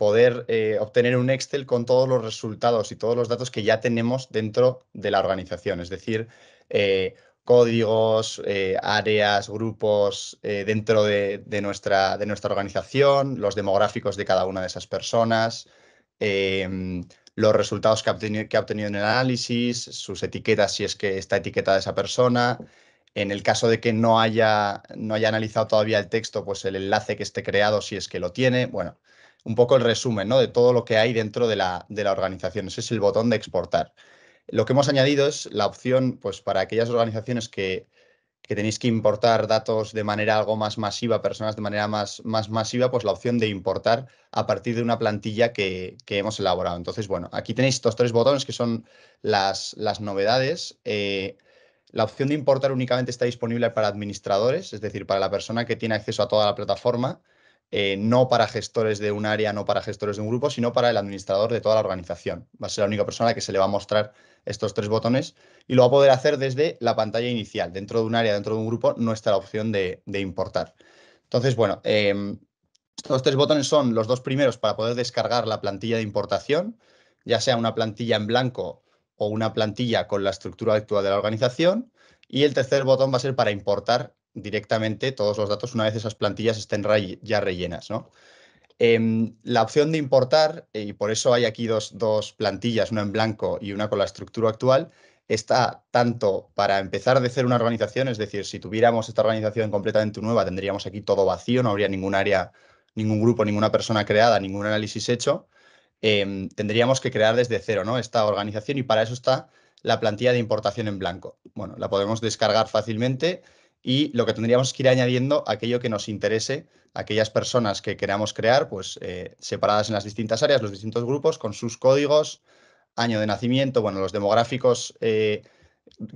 poder eh, obtener un Excel con todos los resultados y todos los datos que ya tenemos dentro de la organización, es decir, eh, códigos, eh, áreas, grupos dentro de, nuestra, de, nuestra, organización, los demográficos de cada una de esas personas, em, los resultados que ha, obtenido, que ha, obtenido, en el análisis, sus etiquetas si es que está etiquetada esa persona. En el caso de que no haya, no haya analizado todavía el texto, pues el enlace que esté creado si es que lo tiene. Bueno, un poco el resumen ¿no? de todo lo que hay dentro de la, de la organización. Ese es el botón de exportar. Lo que hemos añadido es la opción pues, para aquellas organizaciones que, tenéis que importar datos de manera algo más masiva, personas de manera más, más masiva, pues la opción de importar a partir de una plantilla que, hemos elaborado. Entonces, bueno, aquí tenéis estos tres botones que son las, las novedades. Eh, la opción de importar únicamente está disponible para administradores, es decir, para la persona que tiene acceso a toda la plataforma. Eh, no para gestores de un área, no para gestores de un grupo, sino para el administrador de toda la organización. Va a ser la única persona a la que se le va a mostrar estos tres botones y lo va a poder hacer desde la pantalla inicial. Dentro de un área, dentro de un grupo, no está la opción de, importar. Entonces, bueno, em, estos tres botones son los dos primeros para poder descargar la plantilla de importación, ya sea una plantilla en blanco o una plantilla con la estructura actual de la organización. Y el tercer botón va a ser para importar directamente todos los datos una vez esas plantillas estén ya rellenas. ¿no? Em, la opción de importar, y por eso hay aquí dos, dos, plantillas, una en blanco y una con la estructura actual, está tanto para empezar de hacer una organización, es decir, si tuviéramos esta organización completamente nueva, tendríamos aquí todo vacío, no habría ningún área, ningún grupo, ninguna persona creada, ningún análisis hecho. Em, tendríamos que crear desde cero ¿no? esta organización y para eso está la plantilla de importación en blanco. Bueno, la podemos descargar fácilmente y lo que tendríamos que ir añadiendo aquello que nos interese, aquellas personas que queramos crear, pues eh, separadas en las distintas áreas, los distintos grupos, con sus códigos, año de nacimiento, bueno, los demográficos eh,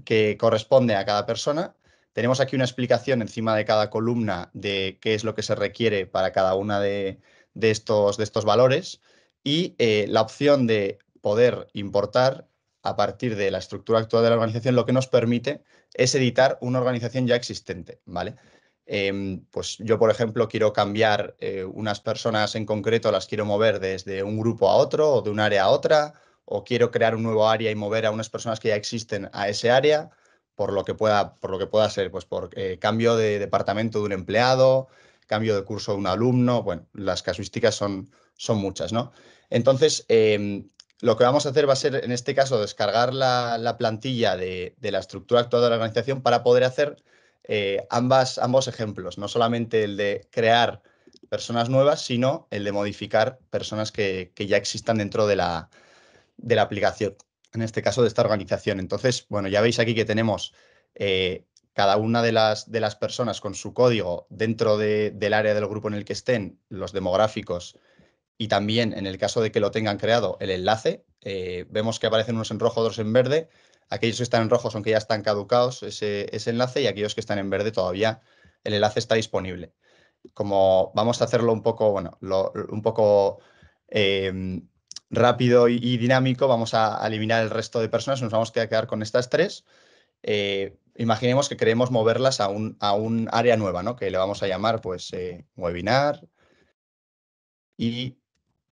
que corresponde a cada persona. Tenemos aquí una explicación encima de cada columna de qué es lo que se requiere para cada una de, estos, de estos valores y eh, la opción de poder importar a partir de la estructura actual de la organización, lo que nos permite es editar una organización ya existente, ¿vale? Em, pues yo, por ejemplo, quiero cambiar eh, unas personas en concreto, las quiero mover desde un grupo a otro o de un área a otra, o quiero crear un nuevo área y mover a unas personas que ya existen a ese área, por lo que pueda, por lo que pueda ser, pues por eh, cambio de departamento de un empleado, cambio de curso de un alumno, bueno, las casuísticas son, son muchas, ¿no? Entonces, em, lo que vamos a hacer va a ser, en este caso, descargar la, plantilla de, la estructura actual de la organización para poder hacer eh, ambos ejemplos, no solamente el de crear personas nuevas, sino el de modificar personas que, ya existan dentro de la, de la, aplicación, en este caso de esta organización. Entonces, bueno, ya veis aquí que tenemos eh, cada una de las, de las personas con su código dentro del área del grupo en el que estén, los demográficos, y también en el caso de que lo tengan creado el enlace, eh, vemos que aparecen unos en rojo, otros en verde. Aquellos que están en rojo son que ya están caducados ese, enlace y aquellos que están en verde todavía el enlace está disponible. Como vamos a hacerlo un poco, bueno, un poco em, rápido y, dinámico, vamos a eliminar el resto de personas, nos vamos a quedar con estas tres. Eh, imaginemos que queremos moverlas a un, a un, área nueva, ¿no? Que le vamos a llamar, pues, eh, webinar. Y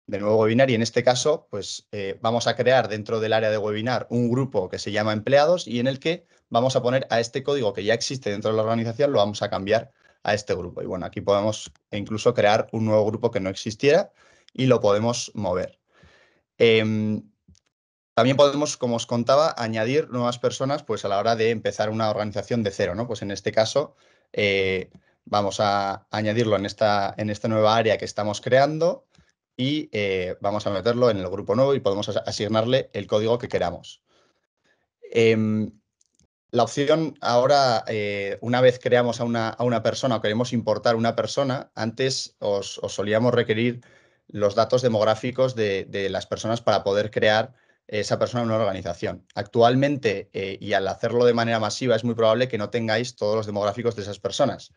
de nuevo webinar y en este caso pues eh, vamos a crear dentro del área de webinar un grupo que se llama empleados y en el que vamos a poner a este código que ya existe dentro de la organización, lo vamos a cambiar a este grupo. Y bueno, aquí podemos incluso crear un nuevo grupo que no existiera y lo podemos mover. Em, también podemos, como os contaba, añadir nuevas personas pues a la hora de empezar una organización de cero, ¿no? Pues en este caso eh, vamos a añadirlo en esta, en esta nueva área que estamos creando y eh, vamos a meterlo en el grupo nuevo y podemos asignarle el código que queramos. Em, la opción ahora, eh, una vez creamos a una, a una, persona o queremos importar una persona, antes os, solíamos requerir los datos demográficos de, las personas para poder crear esa persona en una organización. Actualmente, eh, y al hacerlo de manera masiva, es muy probable que no tengáis todos los demográficos de esas personas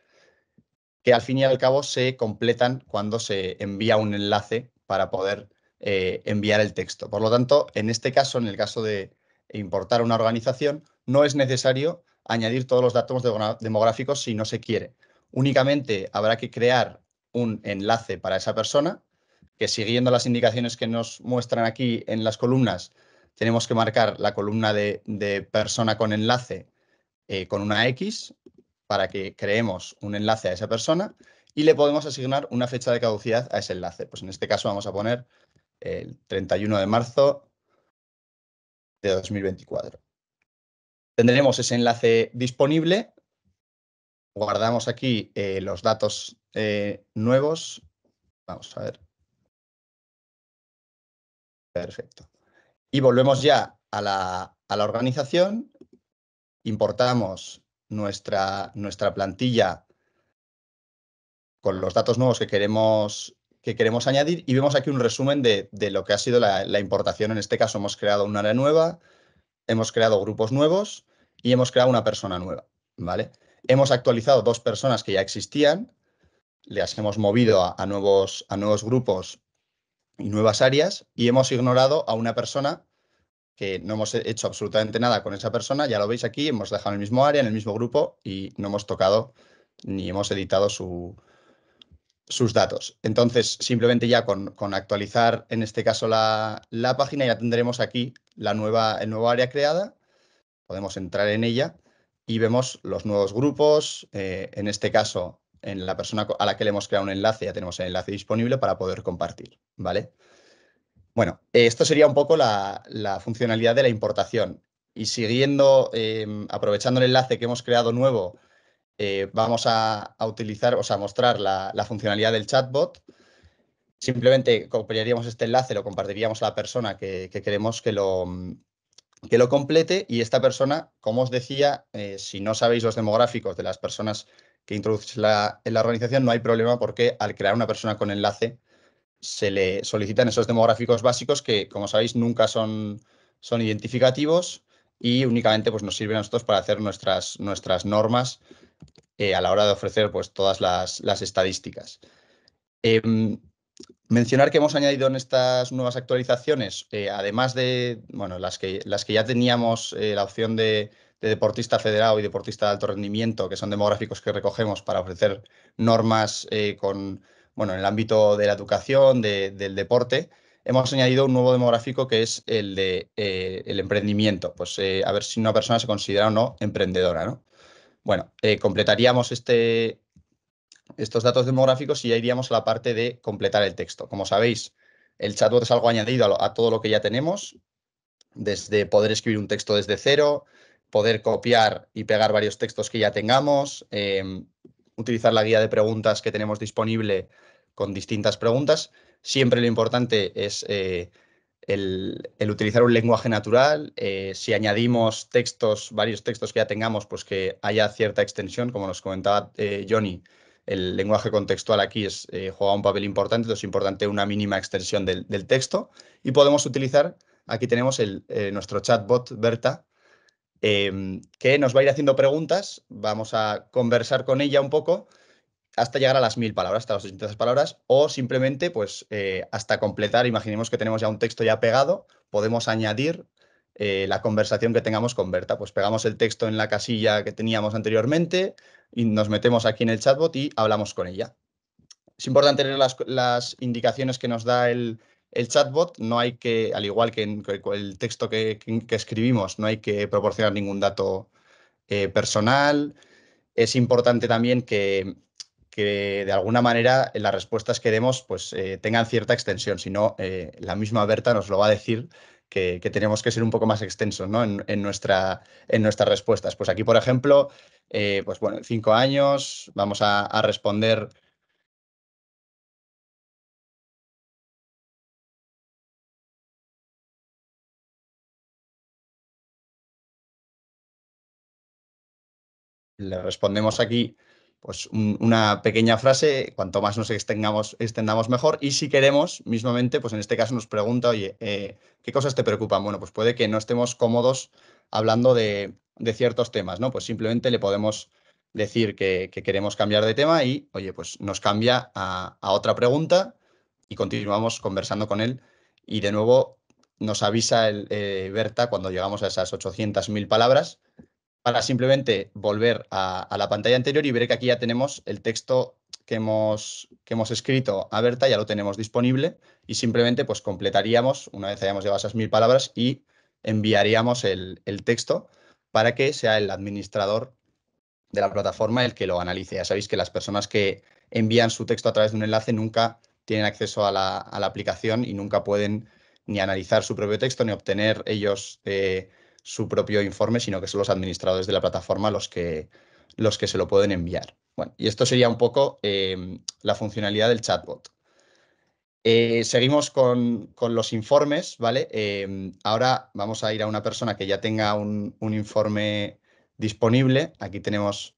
que al fin y al cabo se completan cuando se envía un enlace para poder eh, enviar el texto. Por lo tanto, en este caso, en el caso de importar una organización, no es necesario añadir todos los datos demográficos si no se quiere. Únicamente habrá que crear un enlace para esa persona, que siguiendo las indicaciones que nos muestran aquí en las columnas, tenemos que marcar la columna de, persona con enlace eh, con una X para que creemos un enlace a esa persona y le podemos asignar una fecha de caducidad a ese enlace. Pues en este caso vamos a poner el 31 de marzo de 2024. Tendremos ese enlace disponible. Guardamos aquí eh, los datos eh, nuevos. Vamos a ver. Perfecto. Y volvemos ya a la, a la organización. Importamos nuestra, nuestra plantilla con los datos nuevos que queremos, que queremos añadir y vemos aquí un resumen de, lo que ha sido la, importación. En este caso hemos creado un área nueva, hemos creado grupos nuevos y hemos creado una persona nueva. ¿vale? Hemos actualizado dos personas que ya existían, las hemos movido a, nuevos, a nuevos grupos y nuevas áreas y hemos ignorado a una persona que no hemos hecho absolutamente nada con esa persona, ya lo veis aquí, hemos dejado en el mismo área, en el mismo grupo y no hemos tocado ni hemos editado su, sus datos. Entonces, simplemente ya con, actualizar, en este caso, la, página, ya tendremos aquí la nueva, el nuevo área creada. Podemos entrar en ella y vemos los nuevos grupos. Eh, en este caso, en la persona a la que le hemos creado un enlace, ya tenemos el enlace disponible para poder compartir. ¿vale? Bueno, esto sería un poco la, funcionalidad de la importación. Y siguiendo, em, aprovechando el enlace que hemos creado nuevo, eh, vamos a, utilizar, o sea, a mostrar la, funcionalidad del chatbot. Simplemente copiaríamos este enlace, lo compartiríamos a la persona que, queremos que lo, que lo complete y esta persona, como os decía, eh, si no sabéis los demográficos de las personas que introducís en la organización, no hay problema porque al crear una persona con enlace se le solicitan esos demográficos básicos que, como sabéis, nunca son, son identificativos y únicamente pues, nos sirven a nosotros para hacer nuestras, nuestras normas eh, a la hora de ofrecer pues, todas las, estadísticas. Em, mencionar que hemos añadido en estas nuevas actualizaciones, eh, además de bueno, las, que, las que ya teníamos eh, la opción de, deportista federado y deportista de alto rendimiento, que son demográficos que recogemos para ofrecer normas con, bueno, en el ámbito de la educación, del deporte, hemos añadido un nuevo demográfico que es el de el emprendimiento. Pues a ver si una persona se considera o no emprendedora. ¿no? Bueno, eh, completaríamos este, estos datos demográficos y ya iríamos a la parte de completar el texto. Como sabéis, el chatbot es algo añadido a, todo lo que ya tenemos, desde poder escribir un texto desde cero, poder copiar y pegar varios textos que ya tengamos, em, utilizar la guía de preguntas que tenemos disponible con distintas preguntas. Siempre lo importante es eh, el, utilizar un lenguaje natural, eh, si añadimos textos, varios textos que ya tengamos, pues que haya cierta extensión, como nos comentaba eh, Johnny, el lenguaje contextual aquí es, juega un papel importante, entonces es importante una mínima extensión del, texto. Y podemos utilizar, aquí tenemos el, nuestro chatbot Berta, em, que nos va a ir haciendo preguntas, vamos a conversar con ella un poco hasta llegar a las mil palabras, hasta las 800 palabras, o simplemente pues eh, hasta completar, imaginemos que tenemos ya un texto ya pegado, podemos añadir eh, la conversación que tengamos con Berta, pues pegamos el texto en la casilla que teníamos anteriormente y nos metemos aquí en el chatbot y hablamos con ella. Es importante tener las, indicaciones que nos da el, chatbot, no hay que, al igual que en el texto que, escribimos, no hay que proporcionar ningún dato eh, personal. Es importante también que que de alguna manera las respuestas que demos pues, eh, tengan cierta extensión, si no, eh, la misma Berta nos lo va a decir que, tenemos que ser un poco más extensos ¿no? en, nuestra, en nuestras respuestas. Pues aquí, por ejemplo, eh, pues bueno, cinco años, vamos a responder le respondemos aquí pues una pequeña frase, cuanto más nos extendamos, extendamos mejor. Y si queremos, mismamente, pues en este caso nos pregunta, oye, eh, ¿qué cosas te preocupan? Bueno, pues puede que no estemos cómodos hablando de, ciertos temas, ¿no? Pues simplemente le podemos decir que, queremos cambiar de tema y, oye, pues nos cambia a, otra pregunta y continuamos conversando con él. Y de nuevo nos avisa el, eh, Berta cuando llegamos a esas 800.000 palabras para simplemente volver a, la pantalla anterior y ver que aquí ya tenemos el texto que hemos, que hemos escrito a Berta, ya lo tenemos disponible y simplemente pues completaríamos, una vez hayamos llegado a esas mil palabras, y enviaríamos el, texto para que sea el administrador de la plataforma el que lo analice. Ya sabéis que las personas que envían su texto a través de un enlace nunca tienen acceso a la, aplicación y nunca pueden ni analizar su propio texto ni obtener ellos eh, su propio informe, sino que son los administradores de la plataforma los que, los que se lo pueden enviar. Bueno, y esto sería un poco em, la funcionalidad del chatbot. Eh, seguimos con, los informes, ¿vale? Em, ahora vamos a ir a una persona que ya tenga un, informe disponible. Aquí tenemos,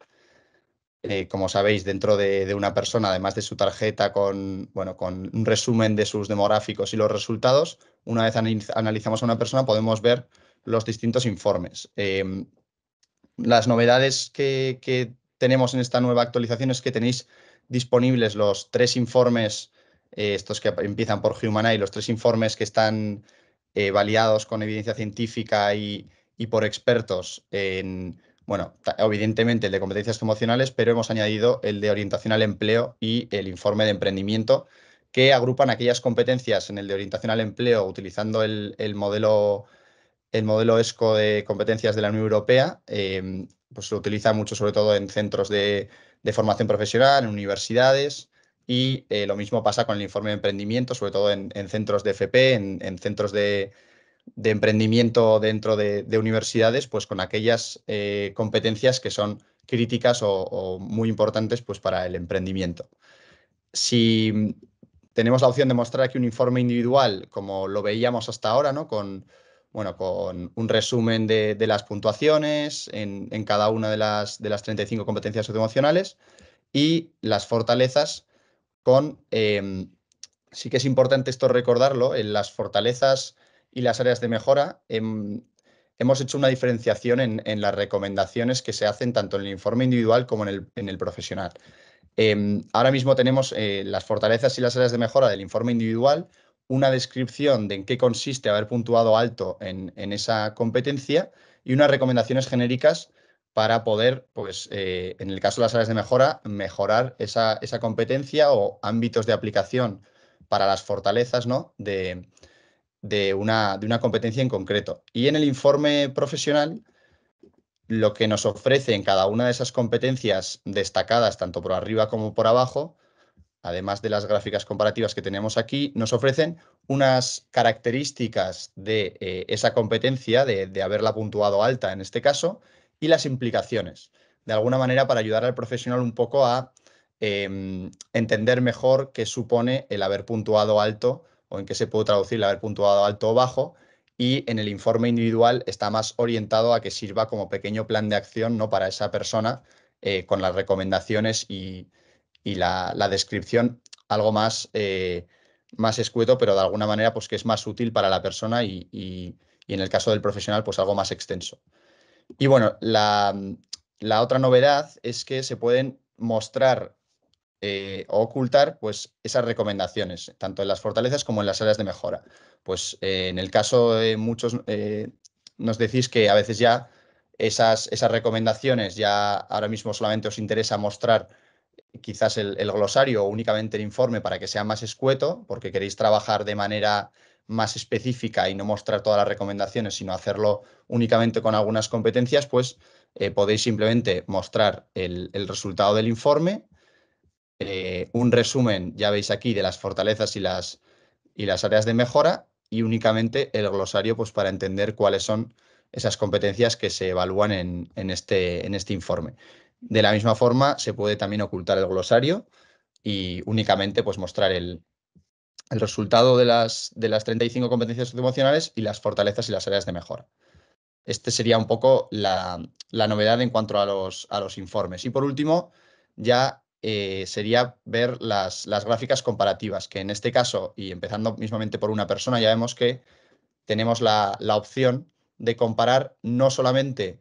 eh, como sabéis, dentro de, de, una persona, además de su tarjeta con, bueno, con un resumen de sus demográficos y los resultados, una vez analizamos a una persona podemos ver los distintos informes. Em, las novedades que, tenemos en esta nueva actualización es que tenéis disponibles los tres informes, eh, estos que empiezan por Humana y los tres informes que están eh, validados con evidencia científica y, por expertos en, bueno, evidentemente el de competencias emocionales, pero hemos añadido el de orientación al empleo y el informe de emprendimiento, que agrupan aquellas competencias en el de orientación al empleo utilizando el, modelo, el modelo ESCO de competencias de la Unión Europea. Em, pues se utiliza mucho sobre todo en centros de, formación profesional, en universidades, y eh, lo mismo pasa con el informe de emprendimiento, sobre todo en, centros de FP, en, centros de, emprendimiento dentro de, universidades, pues con aquellas eh, competencias que son críticas o, muy importantes pues, para el emprendimiento. Si tenemos la opción de mostrar aquí un informe individual, como lo veíamos hasta ahora, ¿no? Con, bueno, con un resumen de, las puntuaciones en, cada una de las, de las 35 competencias socioemocionales y las fortalezas con, em, sí que es importante esto recordarlo, en las fortalezas y las áreas de mejora em, hemos hecho una diferenciación en, las recomendaciones que se hacen tanto en el informe individual como en el, en el profesional. Em, ahora mismo tenemos eh, las fortalezas y las áreas de mejora del informe individual, una descripción de en qué consiste haber puntuado alto en, esa competencia y unas recomendaciones genéricas para poder, pues, eh, en el caso de las áreas de mejora, mejorar esa, esa, competencia o ámbitos de aplicación para las fortalezas ¿no? de, de, una, de una competencia en concreto. Y en el informe profesional, lo que nos ofrece en cada una de esas competencias destacadas, tanto por arriba como por abajo, además de las gráficas comparativas que tenemos aquí, nos ofrecen unas características de eh, esa competencia, de, haberla puntuado alta en este caso, y las implicaciones, de alguna manera para ayudar al profesional un poco a em, entender mejor qué supone el haber puntuado alto o en qué se puede traducir el haber puntuado alto o bajo, y en el informe individual está más orientado a que sirva como pequeño plan de acción ¿no? para esa persona eh, con las recomendaciones y, y la, descripción algo más, eh, más escueto, pero de alguna manera pues que es más útil para la persona y, en el caso del profesional pues algo más extenso. Y bueno, la, otra novedad es que se pueden mostrar eh, o ocultar pues esas recomendaciones, tanto en las fortalezas como en las áreas de mejora. Pues eh, en el caso de muchos nos decís que a veces ya esas, esas recomendaciones ya ahora mismo solamente os interesa mostrar quizás el, glosario o únicamente el informe para que sea más escueto, porque queréis trabajar de manera más específica y no mostrar todas las recomendaciones, sino hacerlo únicamente con algunas competencias, pues eh, podéis simplemente mostrar el, resultado del informe, eh, un resumen, ya veis aquí, de las fortalezas y las, y las áreas de mejora y únicamente el glosario pues, para entender cuáles son esas competencias que se evalúan en, este, en este informe. De la misma forma, se puede también ocultar el glosario y únicamente pues, mostrar el, resultado de las, de las 35 competencias emocionales y las fortalezas y las áreas de mejora. Este sería un poco la, novedad en cuanto a los, a los, informes. Y por último, ya eh, sería ver las, las, gráficas comparativas, que en este caso, y empezando mismamente por una persona, ya vemos que tenemos la, la opción de comparar no solamente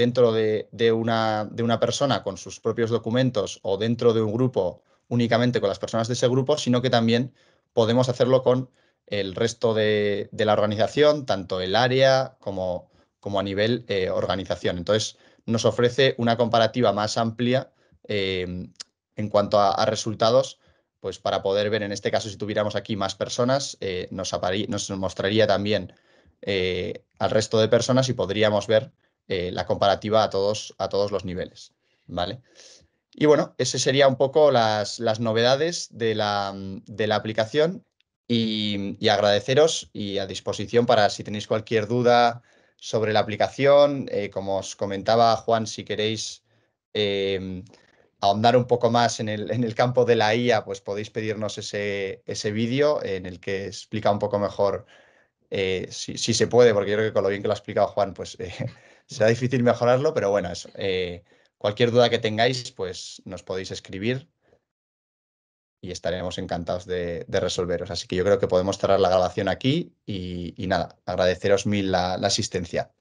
dentro de, una, de, una, persona con sus propios documentos o dentro de un grupo únicamente con las personas de ese grupo, sino que también podemos hacerlo con el resto de, la organización, tanto el área como, como a nivel eh, organización. Entonces, nos ofrece una comparativa más amplia em, en cuanto a, resultados, pues para poder ver, en este caso, si tuviéramos aquí más personas, eh, nos, mostraría también eh, al resto de personas y podríamos ver eh, la comparativa a todos, a todos los niveles. ¿vale? Y bueno, ese sería un poco las, las novedades de la, de la aplicación y, agradeceros y a disposición para si tenéis cualquier duda sobre la aplicación. Eh, como os comentaba Juan, si queréis em, ahondar un poco más en el, en el, campo de la IA, pues podéis pedirnos ese, ese vídeo en el que explica un poco mejor eh, si, se puede, porque yo creo que con lo bien que lo ha explicado Juan, pues será difícil mejorarlo, pero bueno, eh, cualquier duda que tengáis, pues nos podéis escribir y estaremos encantados de, resolveros. Así que yo creo que podemos cerrar la grabación aquí y, nada, agradeceros mil la, asistencia.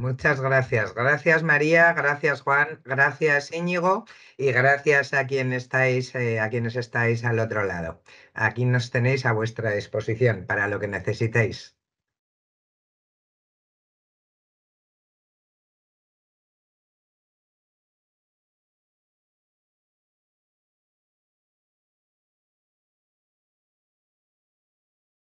Muchas gracias. Gracias María, gracias Juan, gracias Íñigo y gracias a, quien estáis, a quienes estáis al otro lado. Aquí nos tenéis a vuestra disposición para lo que necesitéis.